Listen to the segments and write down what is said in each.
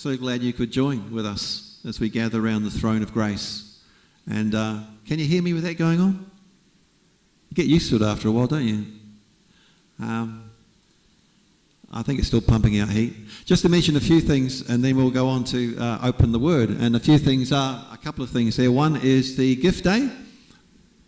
So glad you could join with us as we gather around the throne of grace. And uh, can you hear me with that going on? You get used to it after a while, don't you? Um, I think it's still pumping out heat. Just to mention a few things, and then we'll go on to uh, open the word. And a few things are a couple of things there. One is the gift day.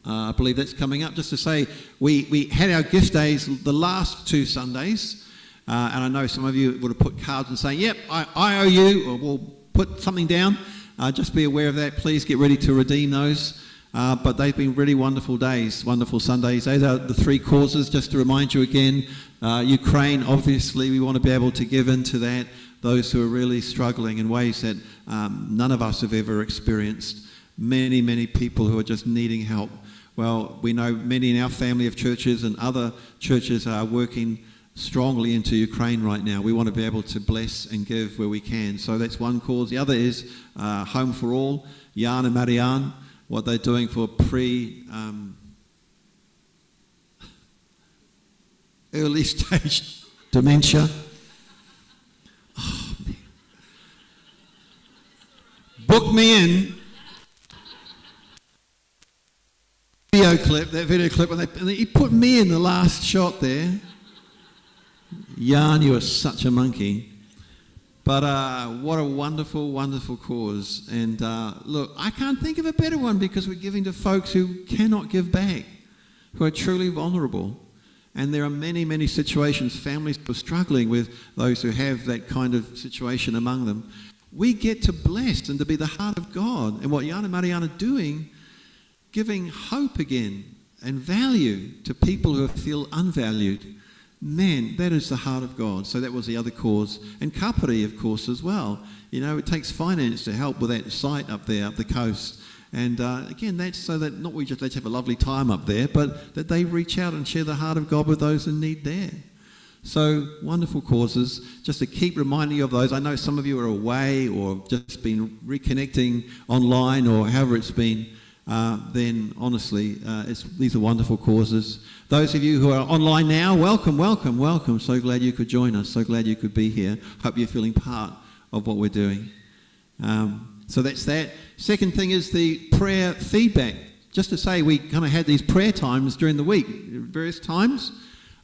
Uh, I believe that's coming up. Just to say, we, we had our gift days the last two Sundays, uh, and I know some of you would have put cards and saying, "Yep, I, I owe you," or we'll put something down. Uh, just be aware of that. Please get ready to redeem those. Uh, but they've been really wonderful days, wonderful Sundays. Those are the three causes, just to remind you again. Uh, Ukraine, obviously, we want to be able to give into that. Those who are really struggling in ways that um, none of us have ever experienced. Many, many people who are just needing help. Well, we know many in our family of churches and other churches are working strongly into Ukraine right now. We want to be able to bless and give where we can. So that's one cause. The other is uh, Home for All, Jan and Marianne what they're doing for pre um, early stage dementia. Oh, Book me in. Video clip, that video clip, and, they, and he put me in the last shot there. Jan, you are such a monkey. But uh, what a wonderful, wonderful cause. And uh, look, I can't think of a better one because we're giving to folks who cannot give back, who are truly vulnerable. And there are many, many situations, families are struggling with those who have that kind of situation among them. We get to bless and to be the heart of God. And what Jan and Marianne are doing, giving hope again and value to people who feel unvalued Man, that is the heart of God. So that was the other cause. And Kapiti, of course, as well. You know, it takes finance to help with that site up there, up the coast. And uh, again, that's so that not we just let's have a lovely time up there, but that they reach out and share the heart of God with those in need there. So wonderful causes. Just to keep reminding you of those. I know some of you are away or just been reconnecting online or however it's been. Uh, then honestly, uh, these are wonderful causes. Those of you who are online now, welcome, welcome, welcome. So glad you could join us. So glad you could be here. Hope you're feeling part of what we're doing. Um, so that's that. Second thing is the prayer feedback. Just to say, we kind of had these prayer times during the week, various times,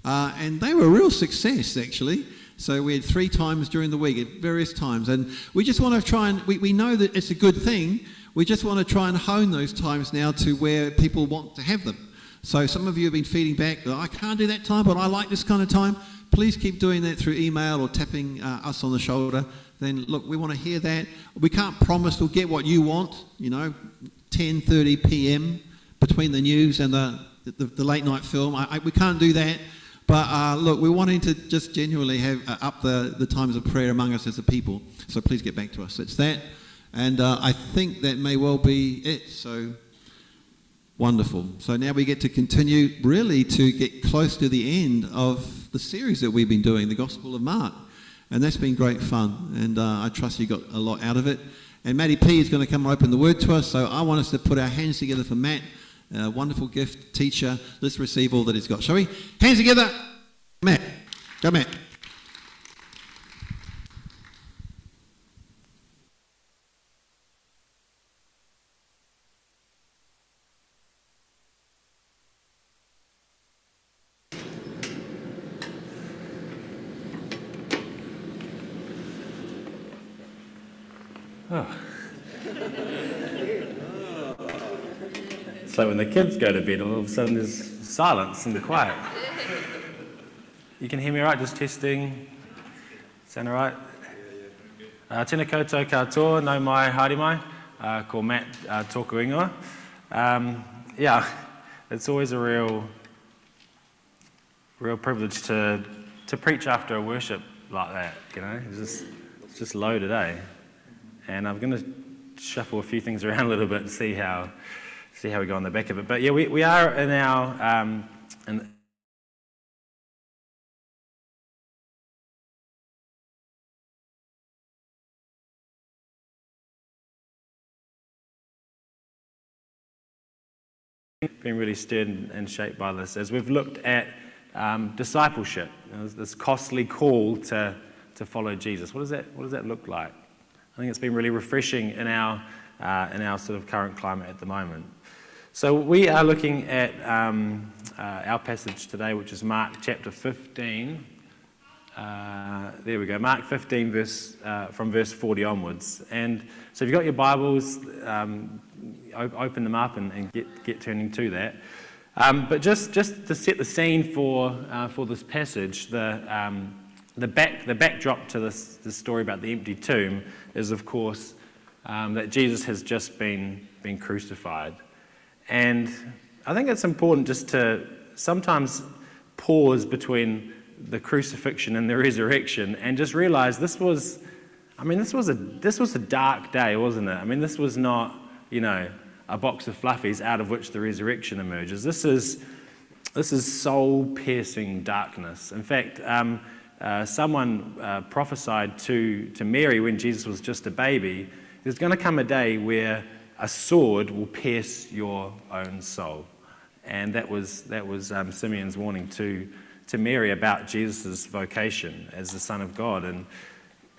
uh, and they were a real success actually. So we had three times during the week at various times, and we just want to try and we, we know that it's a good thing. We just want to try and hone those times now to where people want to have them. So some of you have been feeding back, oh, I can't do that time, but I like this kind of time. Please keep doing that through email or tapping uh, us on the shoulder. Then look, we want to hear that. We can't promise we'll get what you want, you know, 10:30 p.m. between the news and the, the, the late night film. I, I, we can't do that. But uh, look, we're wanting to just genuinely have uh, up the, the times of prayer among us as a people. So please get back to us. It's that. And uh, I think that may well be it. So Wonderful. So now we get to continue really to get close to the end of the series that we've been doing, the Gospel of Mark. And that's been great fun. And uh, I trust you got a lot out of it. And Matty P is going to come and open the word to us. So I want us to put our hands together for Matt, a wonderful gift teacher. Let's receive all that he's got. Shall we? Hands together. Matt. Go, Matt. The kids go to bed, and all of a sudden there's silence and the quiet. You can hear me right? Just testing. Sound all right? Uh, tēnā koutou katoa, nau mai haere mai, uh, ko Matt uh, tōku ingoa. Um, yeah, it's always a real, real privilege to, to preach after a worship like that, you know. It's just, it's just loaded, eh? And I'm going to shuffle a few things around a little bit and see how, see how we go on the back of it. But yeah, we, we are in our. Um, in, been really stirred and shaped by this as we've looked at um, discipleship, you know, this costly call to, to follow Jesus. What does that, what does that look like? I think it's been really refreshing in our, uh, in our sort of current climate at the moment. So we are looking at um, uh, our passage today, which is Mark chapter 15. Uh, there we go, Mark 15, verse, uh, from verse 40 onwards. And so if you've got your Bibles, um, open them up and, and, get, get turning to that. Um, but just, just to set the scene for, uh, for this passage, the, um, the, back, the backdrop to this, this story about the empty tomb is, of course, um, that Jesus has just been, been crucified. And I think it's important just to sometimes pause between the crucifixion and the resurrection and just realize this was, I mean, this was a, this was a dark day, wasn't it? I mean, this was not, you know, a box of fluffies out of which the resurrection emerges. This is, this is soul piercing darkness. In fact, um, uh, someone uh, prophesied to, to Mary when Jesus was just a baby there's going to come a day where a sword will pierce your own soul. And that was, that was um, Simeon's warning to, to Mary about Jesus' vocation as the Son of God. And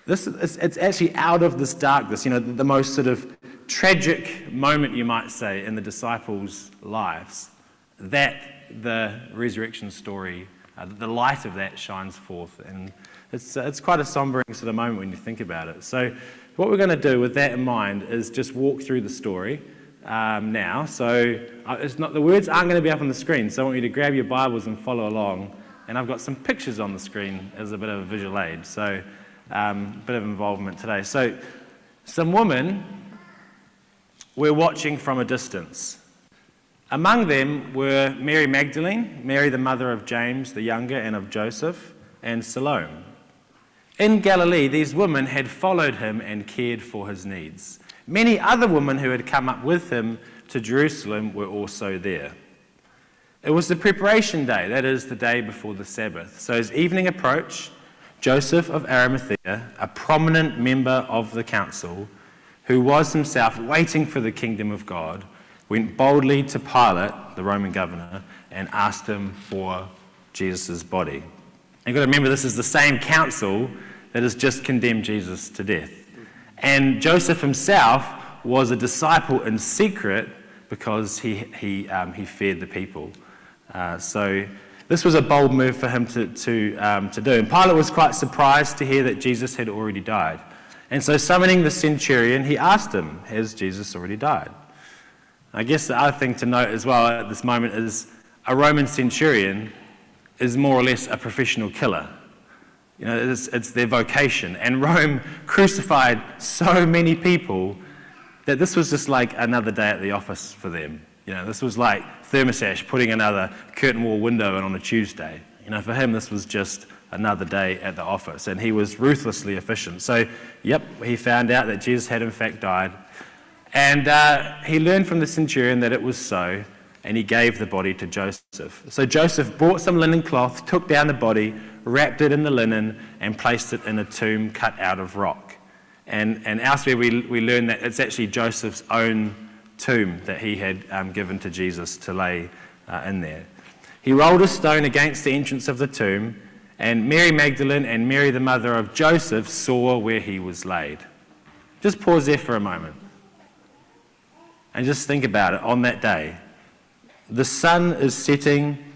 this, it's, it's actually out of this darkness, you know, the, the most sort of tragic moment, you might say, in the disciples' lives, that the resurrection story, uh, the light of that shines forth. And it's, uh, it's quite a sombering sort of moment when you think about it. So what we're going to do with that in mind is just walk through the story um, now. So uh, not, the words aren't going to be up on the screen, so I want you to grab your Bibles and follow along. And I've got some pictures on the screen as a bit of a visual aid, so a um, bit of involvement today. So some women were watching from a distance. Among them were Mary Magdalene, Mary the mother of James the younger and of Joseph, and Salome. In Galilee, these women had followed him and cared for his needs. Many other women who had come up with him to Jerusalem were also there. It was the preparation day, that is, the day before the Sabbath. So as evening approached, Joseph of Arimathea, a prominent member of the council, who was himself waiting for the kingdom of God, went boldly to Pilate, the Roman governor, and asked him for Jesus' body. You've got to remember, this is the same council that has just condemned Jesus to death. And Joseph himself was a disciple in secret because he, he, um, he feared the people. Uh, so this was a bold move for him to, to, um, to do. And Pilate was quite surprised to hear that Jesus had already died. And so, summoning the centurion, he asked him, Has Jesus already died? I guess the other thing to note as well at this moment is a Roman centurion is more or less a professional killer. You know, it's, it's their vocation. And Rome crucified so many people that this was just like another day at the office for them. You know, this was like Thermosash putting another curtain wall window in on a Tuesday. You know, for him, this was just another day at the office, and he was ruthlessly efficient. So, yep, he found out that Jesus had in fact died, and uh, he learned from the centurion that it was so, and he gave the body to Joseph. So Joseph bought some linen cloth, took down the body, wrapped it in the linen, and placed it in a tomb cut out of rock. And, and elsewhere, we, we learn that it's actually Joseph's own tomb that he had um, given to Jesus to lay uh, in there. He rolled a stone against the entrance of the tomb, and Mary Magdalene and Mary, the mother of Joseph, saw where he was laid. Just pause there for a moment and just think about it on that day. The sun is setting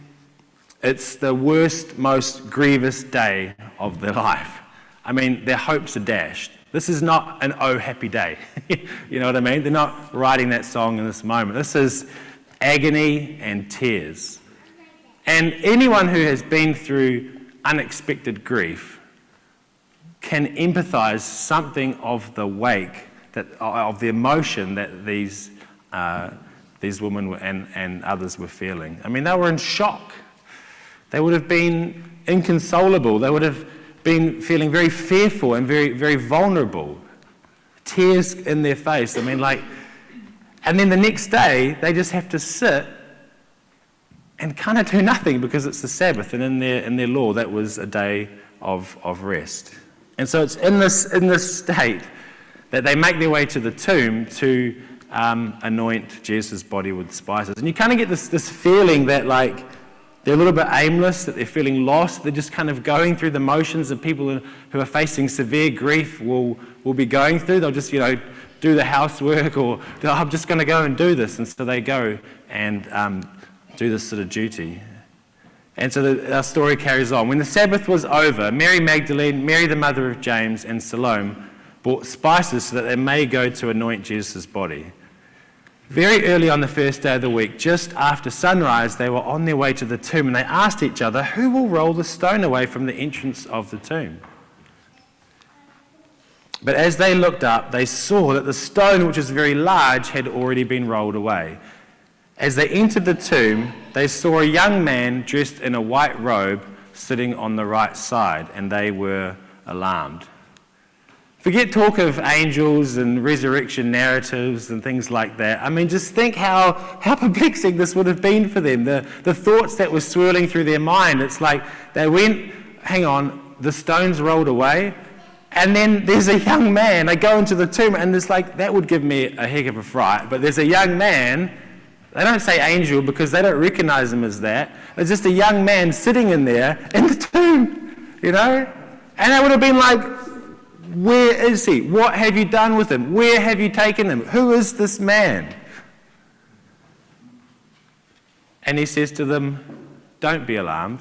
it's the worst, most grievous day of their life. I mean, their hopes are dashed. This is not an oh happy day. you know what I mean? They're not writing that song in this moment. This is agony and tears. And anyone who has been through unexpected grief can empathize something of the wake, that, of the emotion that these, uh, these women and, and others were feeling. I mean, they were in shock. They would have been inconsolable. They would have been feeling very fearful and very, very vulnerable. Tears in their face. I mean, like, and then the next day, they just have to sit and kind of do nothing because it's the Sabbath, and in their, in their law, that was a day of, of rest. And so it's in this, in this state that they make their way to the tomb to um, anoint Jesus' body with spices. And you kind of get this, this feeling that, like, they're a little bit aimless, that they're feeling lost. They're just kind of going through the motions that people who are facing severe grief will, will be going through. They'll just, you know, do the housework or oh, I'm just going to go and do this. And so they go and um, do this sort of duty. And so the, our story carries on. When the Sabbath was over, Mary Magdalene, Mary the mother of James, and Salome bought spices so that they may go to anoint Jesus' body. Very early on the first day of the week, just after sunrise, they were on their way to the tomb and they asked each other, Who will roll the stone away from the entrance of the tomb? But as they looked up, they saw that the stone, which was very large, had already been rolled away. As they entered the tomb, they saw a young man dressed in a white robe sitting on the right side, and they were alarmed. Forget talk of angels and resurrection narratives and things like that. I mean, just think how, how perplexing this would have been for them. The, the thoughts that were swirling through their mind. It's like they went, hang on, the stones rolled away, and then there's a young man. They go into the tomb, and it's like, that would give me a heck of a fright. But there's a young man. They don't say angel because they don't recognize him as that. It's just a young man sitting in there in the tomb, you know? And it would have been like, where is he? What have you done with him? Where have you taken him? Who is this man? And he says to them, Don't be alarmed.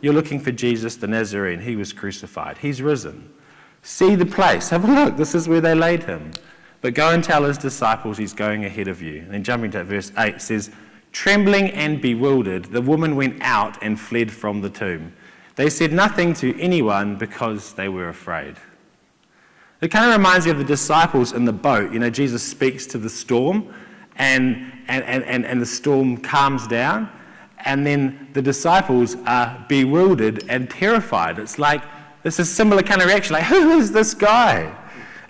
You're looking for Jesus the Nazarene. He was crucified. He's risen. See the place. Have a look. This is where they laid him. But go and tell his disciples he's going ahead of you. And then jumping to verse 8 says, Trembling and bewildered, the woman went out and fled from the tomb. They said nothing to anyone because they were afraid. It kind of reminds me of the disciples in the boat. You know, Jesus speaks to the storm, and, and, and, and the storm calms down, and then the disciples are bewildered and terrified. It's like it's a similar kind of reaction, like, who is this guy?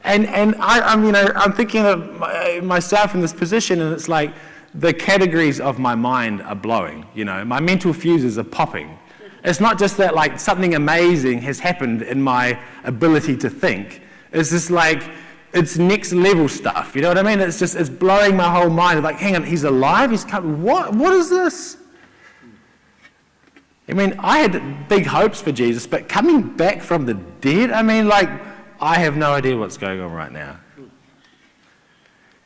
And, and I, am you know, I'm thinking of myself in this position, and it's like the categories of my mind are blowing. You know, my mental fuses are popping. It's not just that like something amazing has happened in my ability to think. It's just like, it's next level stuff. You know what I mean? It's just, it's blowing my whole mind. Like, hang on, he's alive? He's coming. What? What is this? I mean, I had big hopes for Jesus, but coming back from the dead, I mean, like, I have no idea what's going on right now.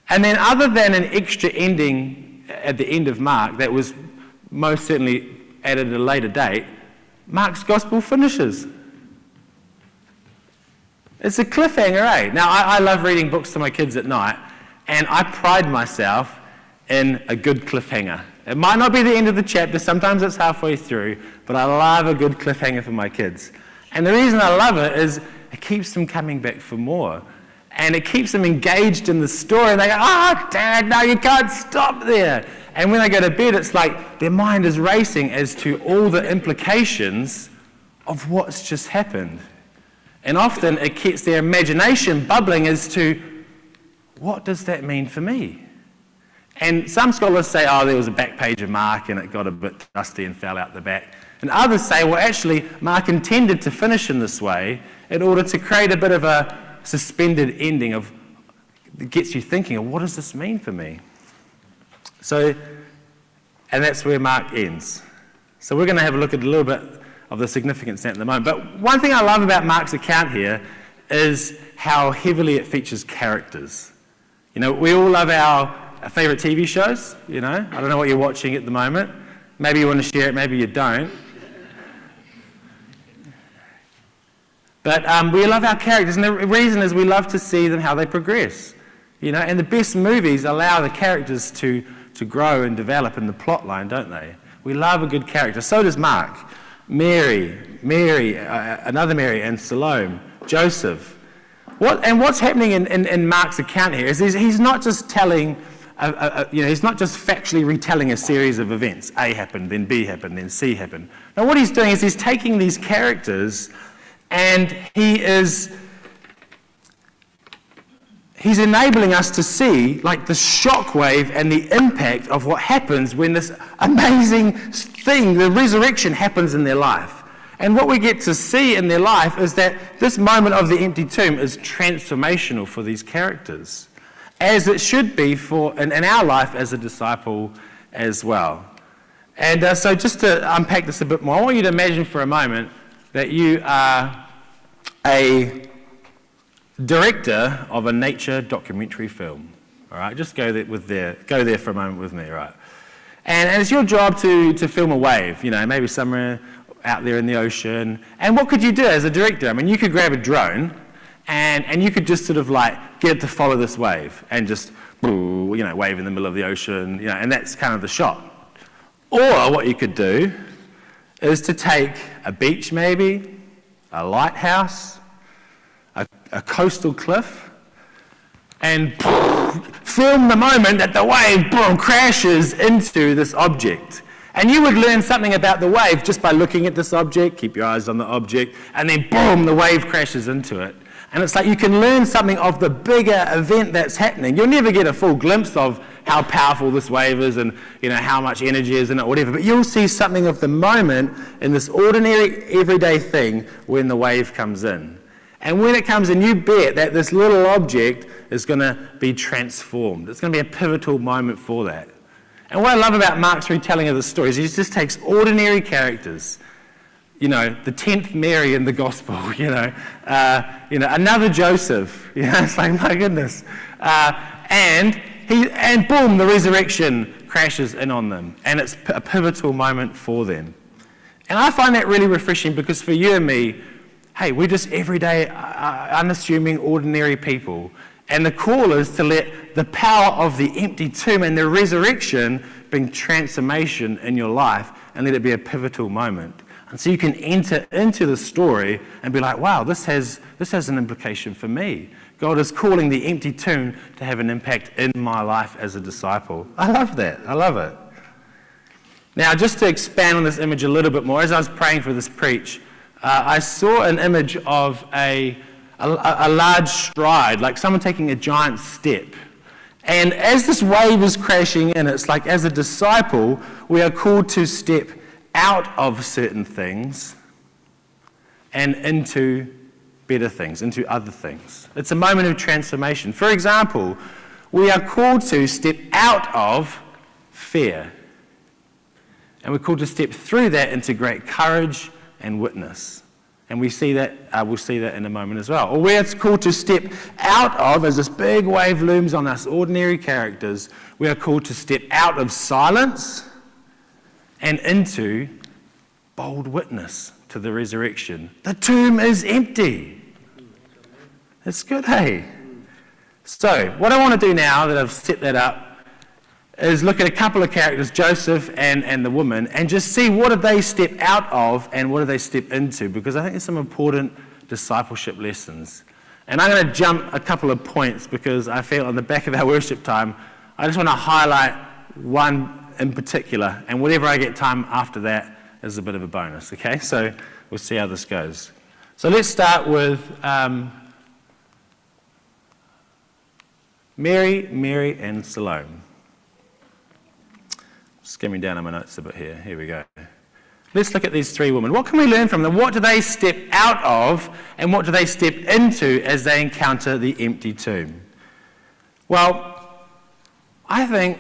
And then, other than an extra ending at the end of Mark that was most certainly added at a later date, Mark's gospel finishes. It's a cliffhanger, eh? Now, I, I love reading books to my kids at night, and I pride myself in a good cliffhanger. It might not be the end of the chapter, sometimes it's halfway through, but I love a good cliffhanger for my kids. And the reason I love it is it keeps them coming back for more. And it keeps them engaged in the story. And they go, oh, Dad, no, you can't stop there. And when they go to bed, it's like their mind is racing as to all the implications of what's just happened. And often it keeps their imagination bubbling as to what does that mean for me? And some scholars say, oh, there was a back page of Mark and it got a bit dusty and fell out the back. And others say, well, actually, Mark intended to finish in this way in order to create a bit of a suspended ending of that gets you thinking, of what does this mean for me? So, and that's where Mark ends. So we're going to have a look at a little bit of the significant significance at the moment. But one thing I love about Mark's account here is how heavily it features characters. You know, we all love our, favourite TV shows, you know. I don't know what you're watching at the moment. Maybe you want to share it, maybe you don't. But um, we love our characters, and the reason is we love to see them how they progress. You know, and the best movies allow the characters to, to grow and develop in the plot line, don't they? We love a good character. So does Mark. Mary, Mary, uh, another Mary, and Salome, Joseph. What, and what's happening in, in, in Mark's account here is he's, he's not just telling, a, a, a, you know, he's not just factually retelling a series of events. A happened, then B happened, then C happened. Now, what he's doing is he's taking these characters and he is he's enabling us to see like the shockwave and the impact of what happens when this amazing thing, the resurrection, happens in their life. And what we get to see in their life is that this moment of the empty tomb is transformational for these characters, as it should be for in, in our life as a disciple as well. And uh, so, just to unpack this a bit more, I want you to imagine for a moment that you are a director of a nature documentary film. All right, just go there, with there, go there for a moment with me, right? And, and it's your job to, to film a wave, you know, maybe somewhere out there in the ocean. And what could you do as a director? I mean, you could grab a drone and, and you could just sort of like get it to follow this wave and just, you know, wave in the middle of the ocean, you know, and that's kind of the shot. Or what you could do is to take a beach, maybe, a lighthouse, a, a coastal cliff, and film the moment that the wave boom, crashes into this object. And you would learn something about the wave just by looking at this object, keep your eyes on the object, and then boom, the wave crashes into it. And it's like you can learn something of the bigger event that's happening. You'll never get a full glimpse of how powerful this wave is and you know how much energy is in it, whatever. But you'll see something of the moment in this ordinary, everyday thing when the wave comes in. And when it comes in, you bet that this little object is going to be transformed. It's going to be a pivotal moment for that. And what I love about Mark's retelling of the story is he just takes ordinary characters you know, the tenth Mary in the gospel, you know, uh, you know, another Joseph, you know, it's like, my goodness. Uh, and, he, and boom, the resurrection crashes in on them. And it's a pivotal moment for them. And I find that really refreshing because for you and me, hey, we're just everyday, uh, uh unassuming, ordinary people. And the call is to let the power of the empty tomb and the resurrection bring transformation in your life and let it be a pivotal moment. And so you can enter into the story and be like, wow, this has, this has an implication for me. God is calling the empty tomb to have an impact in my life as a disciple. I love that. I love it. Now, just to expand on this image a little bit more, as I was praying for this preach, uh, I saw an image of a, a, a large stride, like someone taking a giant step. And as this wave is crashing in, it's like as a disciple, we are called to step out of certain things and into better things, into other things. It's a moment of transformation. For example, we are called to step out of fear. And we're called to step through that into great courage and witness. And we see that, uh, we'll see that in a moment as well. Or where it's called to step out of, as this big wave looms on us, ordinary characters, we are called to step out of silence and into bold witness to the resurrection. The tomb is empty. It's good, hey? So, what I want to do now that I've set that up is look at a couple of characters, Joseph and, and the woman, and just see what did they step out of and what did they step into, because I think there's some important discipleship lessons. And I'm going to jump a couple of points because I feel on the back of our worship time, I just want to highlight one in particular, and whatever I get time after that is a bit of a bonus, okay? So we'll see how this goes. So let's start with um, Mary, Mary, and Salome. Skimming down on my notes a bit here. Here we go. Let's look at these three women. What can we learn from them? What do they step out of, and what do they step into as they encounter the empty tomb? Well, I think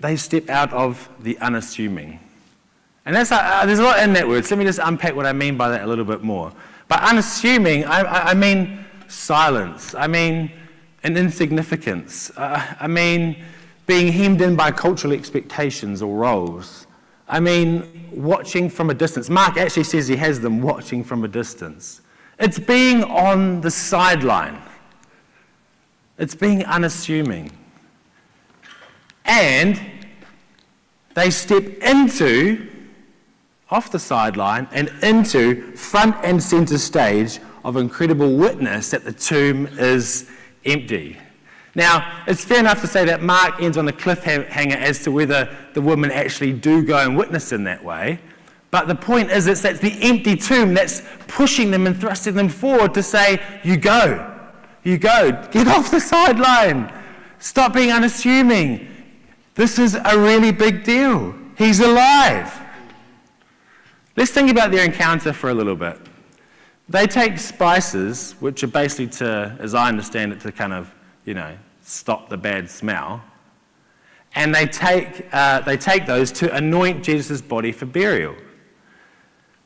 they step out of the unassuming. And that's, uh, there's a lot in that word. So let me just unpack what I mean by that a little bit more. By unassuming, I, I mean silence. I mean an insignificance. Uh, I mean being hemmed in by cultural expectations or roles. I mean watching from a distance. Mark actually says he has them watching from a distance. It's being on the sideline. It's being unassuming. And they step into, off the sideline, and into front and center stage of incredible witness that the tomb is empty. Now, it's fair enough to say that Mark ends on a cliffhanger as to whether the women actually do go and witness in that way. But the point is, it's that the empty tomb that's pushing them and thrusting them forward to say, You go, you go, get off the sideline, stop being unassuming, this is a really big deal. He's alive. Let's think about their encounter for a little bit. They take spices, which are basically to, as I understand it, to kind of, you know, stop the bad smell. and they take, uh, they take those to anoint Jesus' body for burial.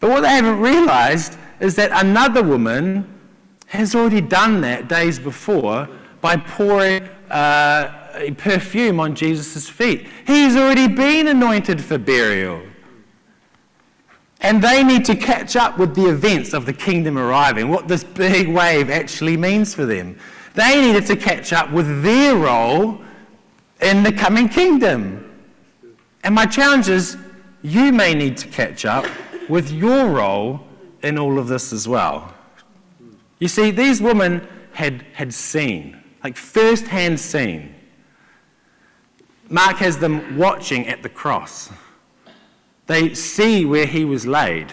But what they haven't realized is that another woman has already done that days before by pouring uh, perfume on Jesus' feet. He's already been anointed for burial. And they need to catch up with the events of the kingdom arriving, what this big wave actually means for them. They needed to catch up with their role in the coming kingdom. And my challenge is you may need to catch up with your role in all of this as well. You see, these women had, had seen, like first hand seen. Mark has them watching at the cross. They see where he was laid.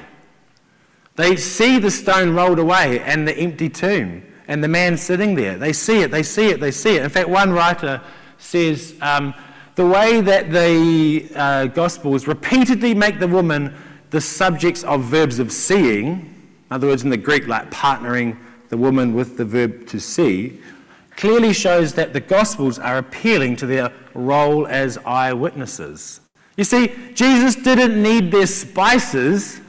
They see the stone rolled away and the empty tomb and the man sitting there. They see it, they see it, they see it. In fact, one writer says um, the way that the uh, Gospels repeatedly make the woman the subjects of verbs of seeing, in other words, in the Greek, like partnering the woman with the verb to see, clearly shows that the Gospels are appealing to their role as eyewitnesses. You see, Jesus didn't need their spices,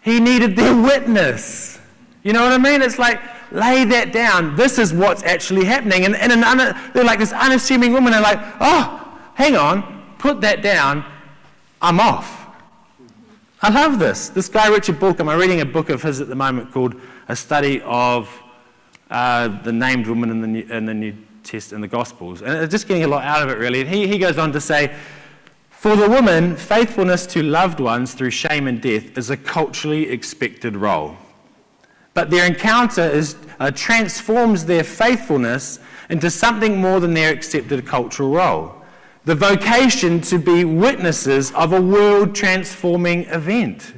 he needed their witness. You know what I mean? It's like, lay that down. This is what's actually happening. And, and an they're like this unassuming woman. They're like, oh, hang on, put that down. I'm off. I love this. This guy, Richard Bauckham, I'm reading a book of his at the moment called A Study of uh, the Named Woman in the New, in the New Test in the Gospels. And just getting a lot out of it, really. And he, he goes on to say, for the woman, faithfulness to loved ones through shame and death is a culturally expected role. But their encounter is, uh, transforms their faithfulness into something more than their accepted cultural role the vocation to be witnesses of a world transforming event.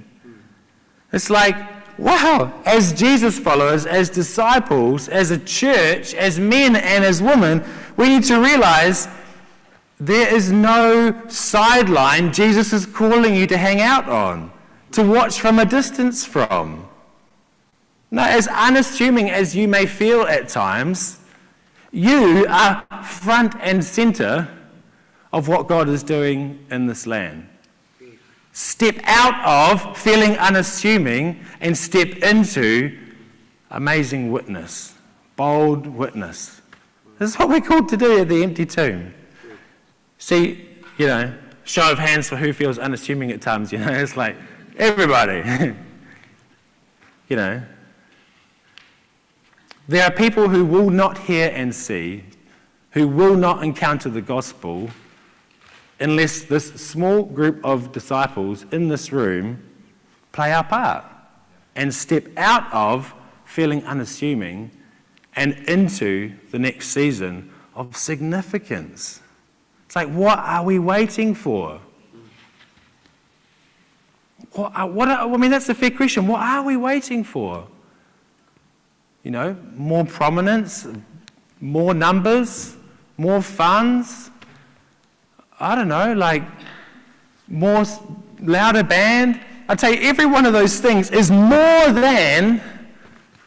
It's like, wow, as Jesus followers, as disciples, as a church, as men and as women, we need to realize there is no sideline Jesus is calling you to hang out on, to watch from a distance from. Now, as unassuming as you may feel at times, you are front and center of what God is doing in this land. Step out of feeling unassuming and step into amazing witness, bold witness. This is what we're called to do at the empty tomb. See, you know, show of hands for who feels unassuming at times, you know, it's like everybody. you know, there are people who will not hear and see, who will not encounter the gospel unless this small group of disciples in this room play our part and step out of feeling unassuming and into the next season of significance. It's like, what are we waiting for? What, what are, I mean, that's a fair question. What are we waiting for? You know, more prominence, more numbers, more funds. I don't know, like more louder band. I tell you, every one of those things is more than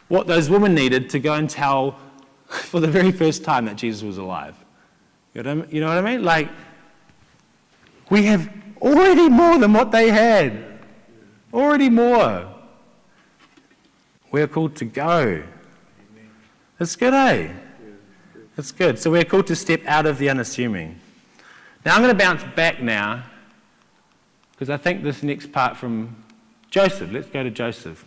what those women needed to go and tell for the very first time that Jesus was alive. You know what I mean? Like, we have already more than what they had. Already more. We're called to go. It's good, eh? It's good. So we're called to step out of the unassuming. Now I'm going to bounce back now because I think this next part from Joseph. Let's go to Joseph.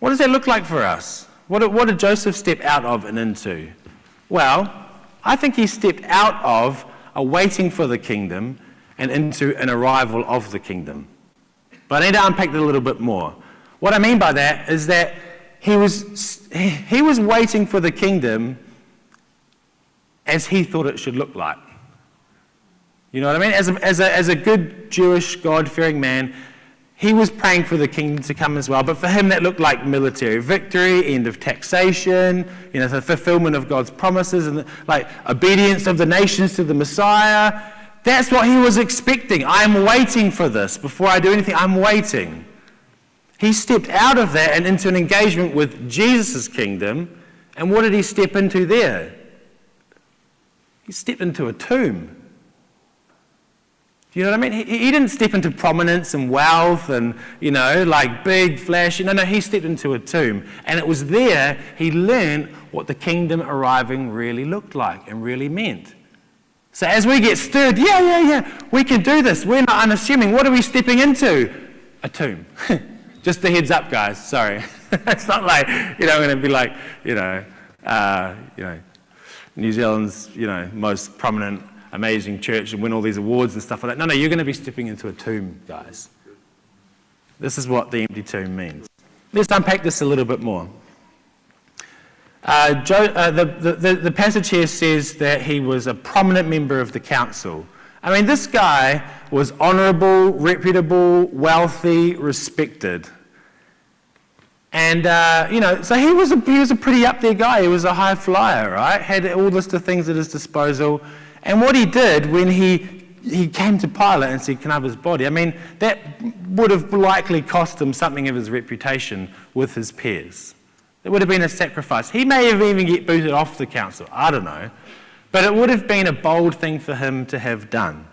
What does that look like for us? What what did Joseph step out of and into? Well, I think he stepped out of a waiting for the kingdom and into an arrival of the kingdom. But I need to unpack that a little bit more. What I mean by that is that he was, he was waiting for the kingdom as he thought it should look like. You know what I mean? As a, as a, as a good Jewish, God fearing man, he was praying for the kingdom to come as well. But for him, that looked like military victory, end of taxation, you know, the fulfillment of God's promises, and the, like obedience of the nations to the Messiah. That's what he was expecting. I'm waiting for this. Before I do anything, I'm waiting. He stepped out of that and into an engagement with Jesus' kingdom. And what did he step into there? he stepped into a tomb. Do you know what I mean? He, he didn't step into prominence and wealth and, you know, like big flashy. No, no, he stepped into a tomb. And it was there he learned what the kingdom arriving really looked like and really meant. So as we get stirred, yeah, yeah, yeah, we can do this. We're not unassuming. What are we stepping into? A tomb. Just the heads up, guys. Sorry. it's not like, you know, I'm going to be like, you know, uh, you know, New Zealand's, you know, most prominent amazing church and win all these awards and stuff like that. No, no, you're going to be stepping into a tomb, guys. This is what the empty tomb means. Let's unpack this a little bit more. Uh, Joe, uh, the, the, the passage here says that he was a prominent member of the council. I mean, this guy was honourable, reputable, wealthy, respected. And, uh, you know, so he was, a, he was a pretty up there guy. He was a high flyer, right? Had all list of things at his disposal. And what he did when he, he came to Pilate and said, Can I have his body? I mean, that would have likely cost him something of his reputation with his peers. It would have been a sacrifice. He may have even get booted off the council. I don't know. But it would have been a bold thing for him to have done.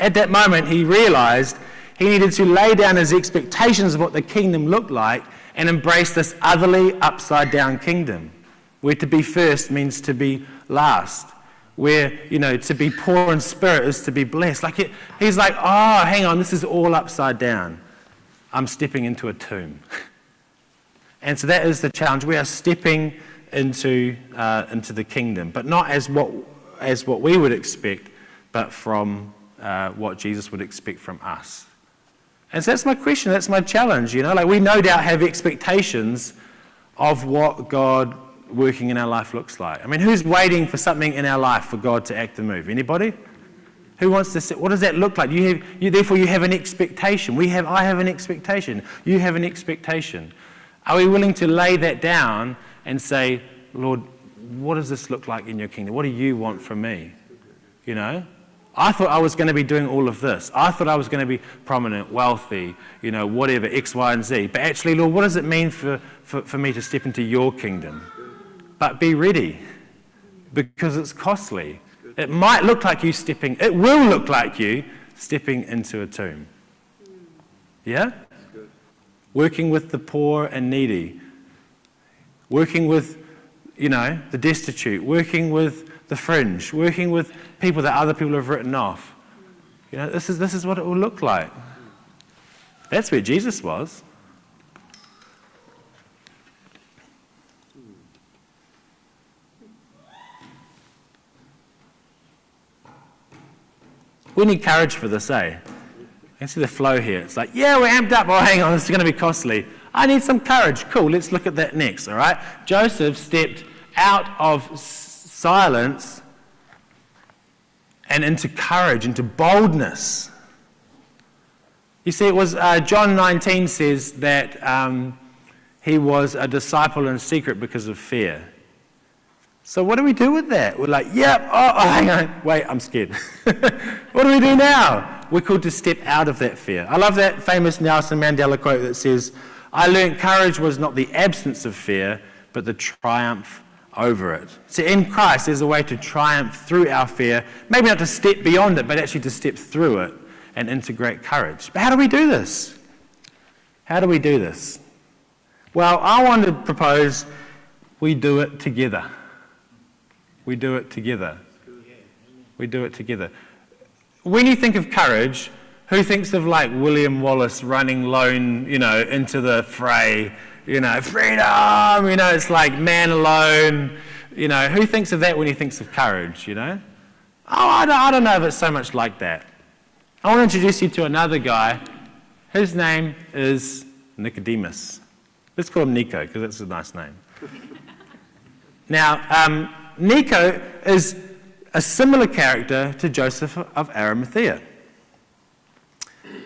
At that moment, he realized he needed to lay down his expectations of what the kingdom looked like and embrace this otherly, upside down kingdom, where to be first means to be last where, you know, to be poor in spirit is to be blessed. Like he's like, oh, hang on, this is all upside down. I'm stepping into a tomb. and so that is the challenge. We are stepping into, uh, into the kingdom, but not as what, as what we would expect, but from uh, what Jesus would expect from us. And so that's my question, that's my challenge, you know. Like we no doubt have expectations of what God working in our life looks like. I mean, who's waiting for something in our life for God to act and move? Anybody? Who wants to say, what does that look like? You have, you, therefore, you have an expectation. We have, I have an expectation. You have an expectation. Are we willing to lay that down and say, Lord, what does this look like in your kingdom? What do you want from me? You know? I thought I was going to be doing all of this. I thought I was going to be prominent, wealthy, you know, whatever, X, Y, and Z. But actually, Lord, what does it mean for, for, for me to step into your kingdom? But be ready because it's costly. It might look like you stepping, it will look like you stepping into a tomb. Yeah? Working with the poor and needy, working with, you know, the destitute, working with the fringe, working with people that other people have written off. You know, this is, this is what it will look like. That's where Jesus was. We need courage for this, eh? You can see the flow here. It's like, yeah, we're amped up. Oh, hang on, this is going to be costly. I need some courage. Cool, let's look at that next, all right? Joseph stepped out of silence and into courage, into boldness. You see, it was uh, John 19 says that um, he was a disciple in secret because of fear. So what do we do with that? We're like, yep, oh, oh hang on, wait, I'm scared. what do we do now? We're called to step out of that fear. I love that famous Nelson Mandela quote that says, I learned courage was not the absence of fear, but the triumph over it. So in Christ, there's a way to triumph through our fear, maybe not to step beyond it, but actually to step through it and integrate courage. But how do we do this? How do we do this? Well, I want to propose we do it together. We do it together. We do it together. When you think of courage, who thinks of like William Wallace running lone, you know, into the fray, you know, freedom, you know, it's like man alone, you know, who thinks of that when he thinks of courage, you know? Oh, I don't, I don't know if it's so much like that. I want to introduce you to another guy. His name is Nicodemus. Let's call him Nico because that's a nice name. now, um, Nico is a similar character to Joseph of Arimathea.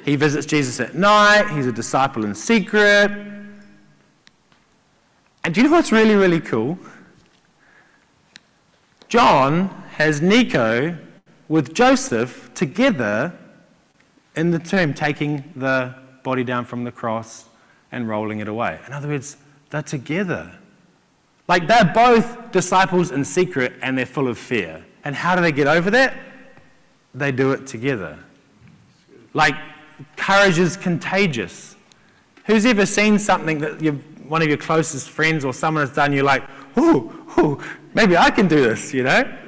He visits Jesus at night, he's a disciple in secret. And do you know what's really, really cool? John has Nico with Joseph together in the tomb, taking the body down from the cross and rolling it away. In other words, they're together. Like they're both disciples in secret and they're full of fear. And how do they get over that? They do it together. Like, courage is contagious. Who's ever seen something that one of your closest friends or someone has done, you're like, ooh, ooh, maybe I can do this, you know?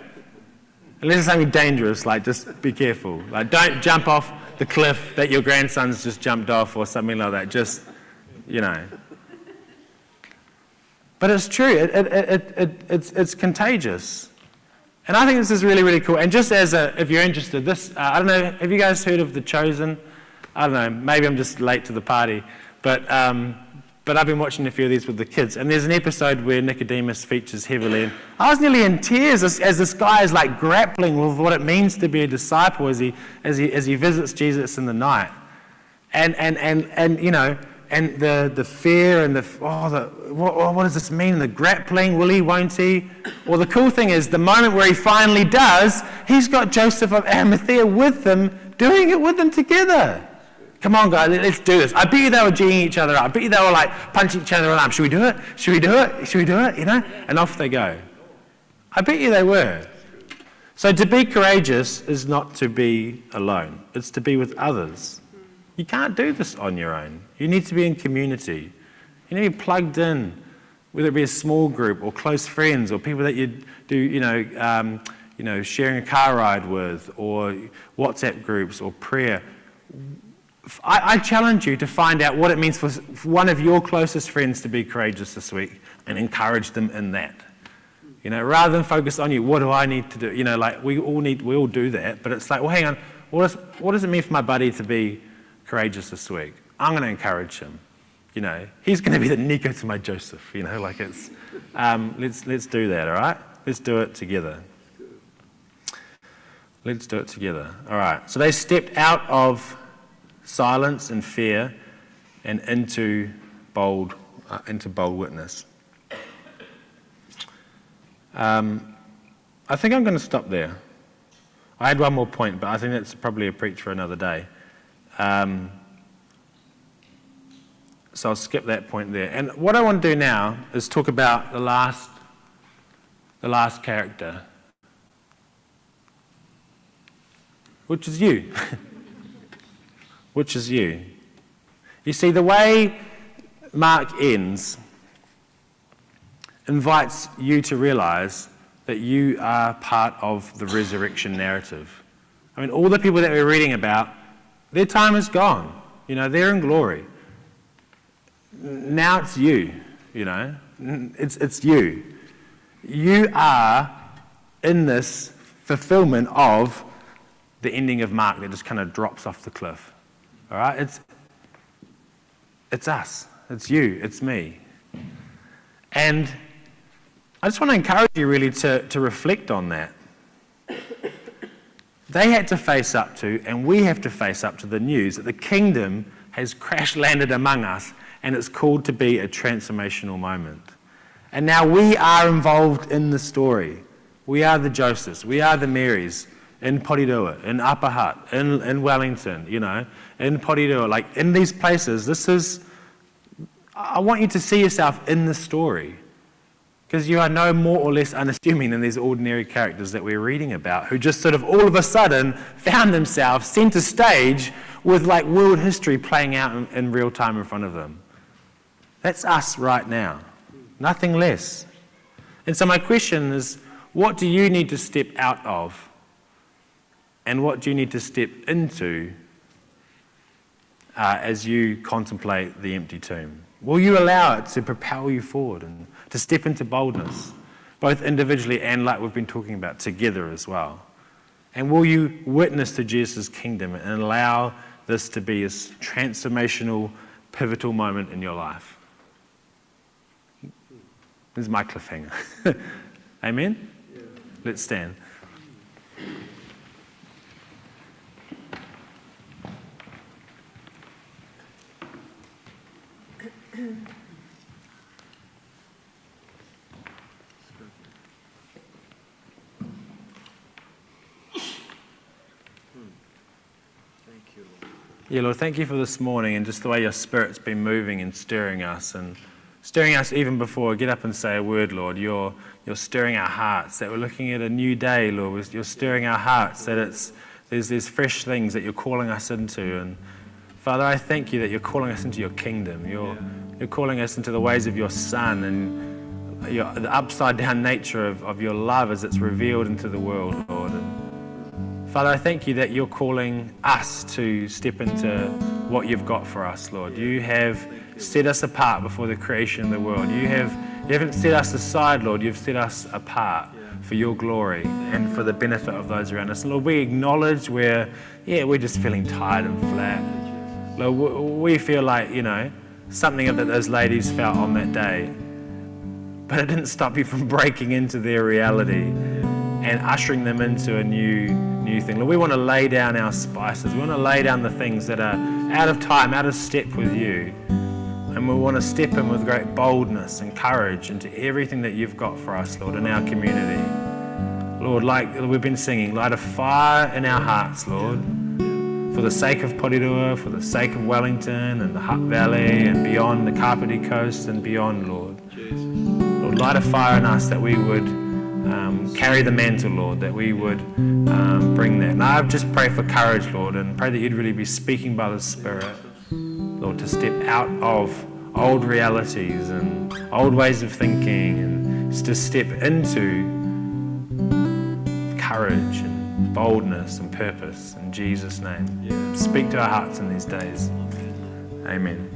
Unless it's something dangerous, like just be careful. Like don't jump off the cliff that your grandson's just jumped off or something like that. Just, you know. But it's true, it, it, it, it, it's, it's contagious. And I think this is really, really cool. And just as a, if you're interested, this, uh, I don't know, have you guys heard of The Chosen? I don't know, maybe I'm just late to the party. But, um, but I've been watching a few of these with the kids. And there's an episode where Nicodemus features heavily. And I was nearly in tears as, as this guy is like grappling with what it means to be a disciple as he, as he, as he visits Jesus in the night. And, and, and, and you know, and the, the fear and the, oh, the what, what, does this mean? The grappling, will he, won't he? Well, the cool thing is, the moment where he finally does, he's got Joseph of Arimathea with them, doing it with them together. Come on, guys, let's do this. I bet you they were geeing each other up. I bet you they were like punching each other in the arm. Should we do it? Should we do it? Should we do it? You know? And off they go. I bet you they were. So to be courageous is not to be alone, it's to be with others. You can't do this on your own. You need to be in community. You need to be plugged in, whether it be a small group or close friends or people that you do, you know, um, you know, sharing a car ride with or WhatsApp groups or prayer. I, I challenge you to find out what it means for one of your closest friends to be courageous this week and encourage them in that. You know, rather than focus on you, what do I need to do? You know, like we all need, we all do that, but it's like, well, hang on, what does, what does it mean for my buddy to be courageous this week. I'm going to encourage him. You know, he's going to be the Nico to my Joseph. You know, like it's, um, let's, let's do that, all right? Let's do it together. Let's do it together. All right. So they stepped out of silence and fear and into bold, uh, into bold witness. Um, I think I'm going to stop there. I had one more point, but I think that's probably a preach for another day. Um, so I'll skip that point there. And what I want to do now is talk about the last, the last character, which is you. which is you. You see, the way Mark ends invites you to realize that you are part of the resurrection narrative. I mean, all the people that we're reading about their time is gone. You know, they're in glory. Now it's you, you know. It's, it's you. You are in this fulfillment of the ending of Mark that just kind of drops off the cliff. All right? It's, it's us. It's you. It's me. And I just want to encourage you really to, to reflect on that they had to face up to, and we have to face up to the news that the kingdom has crash landed among us and it's called to be a transformational moment. And now we are involved in the story. We are the Josephs, we are the Marys in Porirua, in Upper Hutt, in, in Wellington, you know, in Porirua, like in these places. This is, I want you to see yourself in the story. Because you are no more or less unassuming than these ordinary characters that we're reading about, who just sort of all of a sudden found themselves center stage with like world history playing out in, in real time in front of them. That's us right now, nothing less. And so, my question is what do you need to step out of? And what do you need to step into uh, as you contemplate the empty tomb? Will you allow it to propel you forward and to step into boldness, both individually and, like we've been talking about, together as well? And will you witness to Jesus' kingdom and allow this to be a transformational, pivotal moment in your life? This is my cliffhanger. Amen? Yeah. Let's stand. Yeah, Lord, thank you for this morning and just the way your Spirit's been moving and stirring us. And stirring us even before we get up and say a word, Lord. You're, you're stirring our hearts, that we're looking at a new day, Lord. You're stirring our hearts, that it's, there's, there's fresh things that you're calling us into. And Father, I thank you that you're calling us into your kingdom. You're, you're calling us into the ways of your Son and your, the upside down nature of, of your love as it's revealed into the world, Lord. And Father, I thank you that you're calling us to step into what you've got for us, Lord. You have set us apart before the creation of the world. You, have, you haven't set us aside, Lord. You've set us apart for your glory and for the benefit of those around us. Lord, we acknowledge where, yeah, we're just feeling tired and flat. Lord, we feel like, you know, something that those ladies felt on that day. But it didn't stop you from breaking into their reality and ushering them into a new new thing. Lord, we want to lay down our spices. We want to lay down the things that are out of time, out of step with you. And we want to step in with great boldness and courage into everything that you've got for us, Lord, in our community. Lord, like we've been singing, light a fire in our hearts, Lord, for the sake of Porirua, for the sake of Wellington and the Hutt Valley and beyond the Kapiti Coast and beyond, Lord. Lord, light a fire in us that we would carry the mantle, Lord, that we would um, bring that. And I just pray for courage, Lord, and pray that you'd really be speaking by the Spirit. Lord, to step out of old realities and old ways of thinking and to step into courage and boldness and purpose in Jesus' name. Speak to our hearts in these days. Amen.